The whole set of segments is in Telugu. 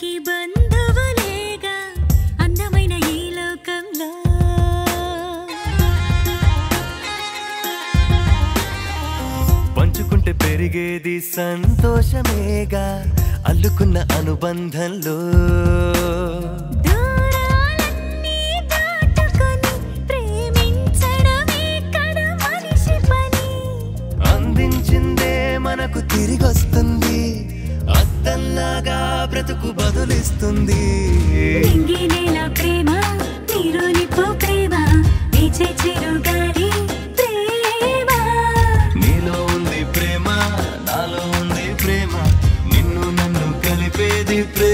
మనకి బంధువులేగా అందమైన ఈ లోకంలో. పంచుకుంటే పెరిగేది సంతోషమేగా అల్లుకున్న అనుబంధంలో. అందించిందే మనకు తిరిగొస్తుంది. అద్దంలాగా ప్రేమ చిరుగాలి ప్రేమ. నీలో ఉంది ప్రేమ నాలో ఉంది ప్రేమ నిన్ను నన్ను కలిపేది ప్రేమ.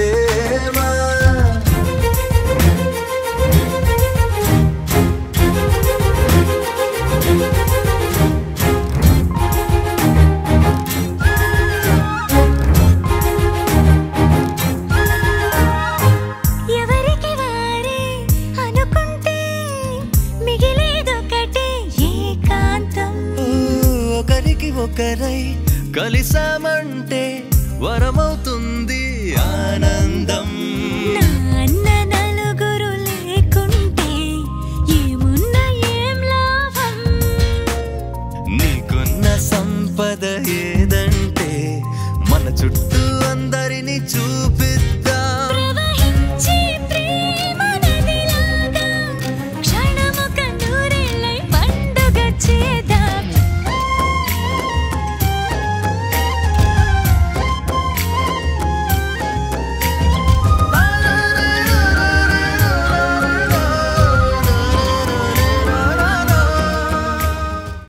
ఒకరై కలిసామంటే వరమవుతుంది.